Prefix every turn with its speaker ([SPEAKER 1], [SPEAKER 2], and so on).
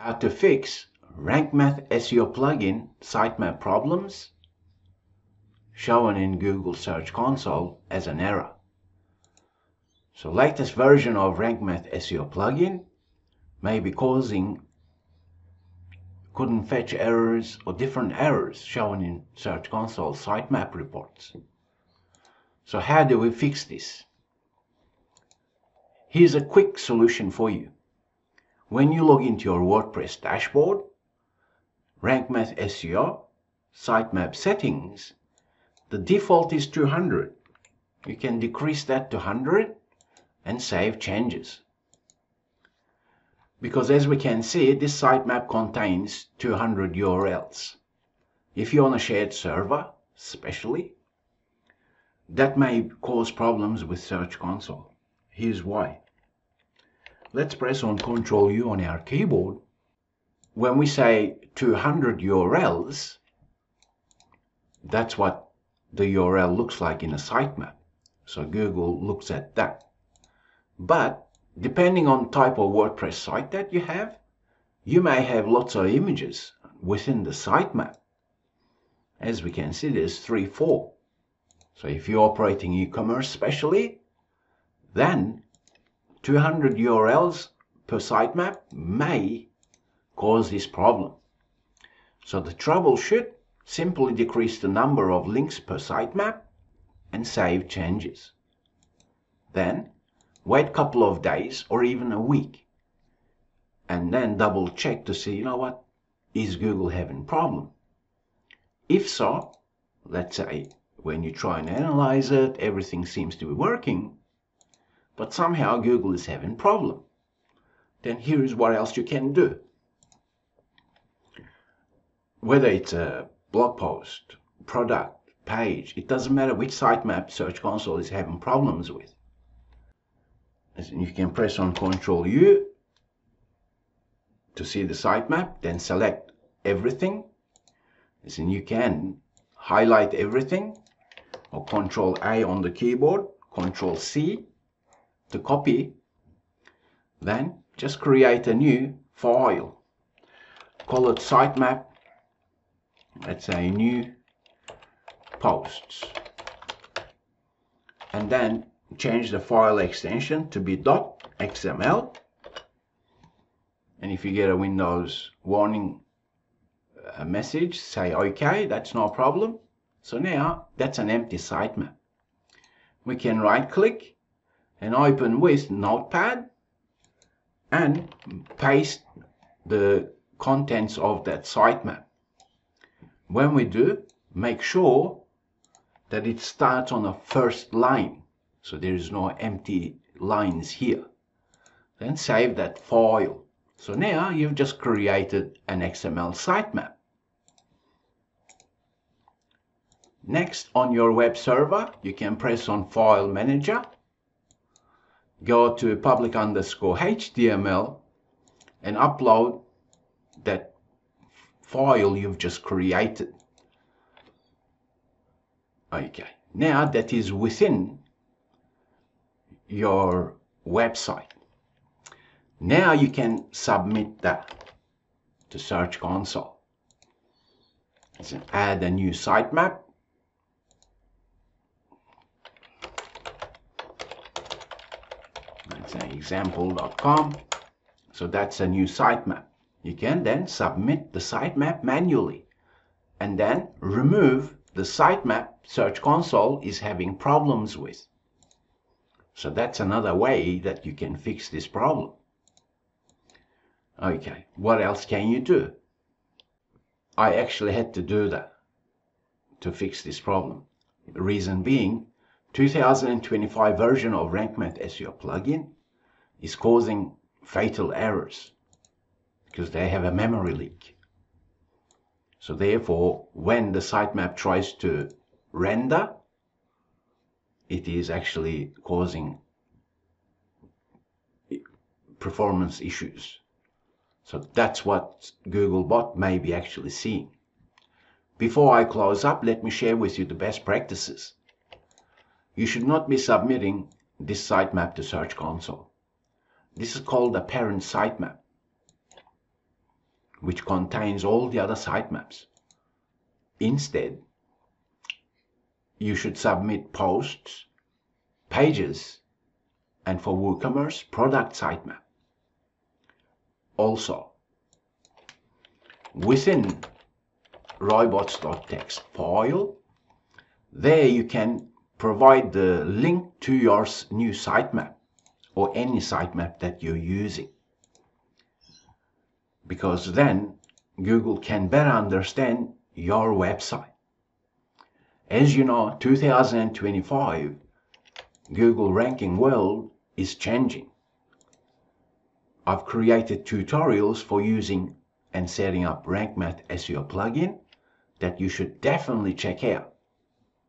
[SPEAKER 1] how to fix RankMath SEO plugin sitemap problems shown in Google Search Console as an error. So latest version of RankMath SEO plugin may be causing couldn't fetch errors or different errors shown in Search Console sitemap reports. So how do we fix this? Here's a quick solution for you. When you log into your WordPress dashboard, RankMath SEO, sitemap settings, the default is 200. You can decrease that to 100 and save changes. Because as we can see, this sitemap contains 200 URLs. If you're on a shared server, especially, that may cause problems with Search Console. Here's why. Let's press on Control U on our keyboard. When we say 200 URLs, that's what the URL looks like in a sitemap. So Google looks at that. But depending on type of WordPress site that you have, you may have lots of images within the sitemap. As we can see, there's three, four. So if you're operating e-commerce especially, then 200 URLs per sitemap may cause this problem. So the troubleshoot simply decrease the number of links per sitemap and save changes. Then wait a couple of days or even a week and then double check to see, you know what, is Google having problem? If so, let's say when you try and analyze it, everything seems to be working, but somehow Google is having problem. Then here is what else you can do. Whether it's a blog post, product, page, it doesn't matter which sitemap Search Console is having problems with. You can press on Control U to see the sitemap, then select everything. And you can highlight everything or Control A on the keyboard, Control C to copy, then just create a new file. Call it sitemap, let's say new posts. And then change the file extension to be .xml. And if you get a Windows warning a message, say OK, that's no problem. So now that's an empty sitemap. We can right click and open with Notepad and paste the contents of that sitemap. When we do, make sure that it starts on the first line. So there is no empty lines here. Then save that file. So now you've just created an XML sitemap. Next, on your web server, you can press on File Manager, go to public underscore HTML, and upload that file you've just created. Okay, now that is within your website. Now you can submit that to Search Console. So add a new sitemap say example.com. So that's a new sitemap. You can then submit the sitemap manually and then remove the sitemap Search Console is having problems with. So that's another way that you can fix this problem. Okay, what else can you do? I actually had to do that to fix this problem. Reason being, 2025 version of RankMath SEO plugin is causing fatal errors because they have a memory leak. So therefore, when the sitemap tries to render, it is actually causing performance issues. So that's what Googlebot may be actually seeing. Before I close up, let me share with you the best practices. You should not be submitting this sitemap to Search Console. This is called a parent sitemap. which contains all the other sitemaps. Instead, you should submit posts, pages, and for WooCommerce, product sitemap. Also, within robots.txt file, there you can provide the link to your new sitemap or any sitemap that you're using. Because then Google can better understand your website. As you know, 2025 Google Ranking World is changing. I've created tutorials for using and setting up RankMath SEO plugin that you should definitely check out.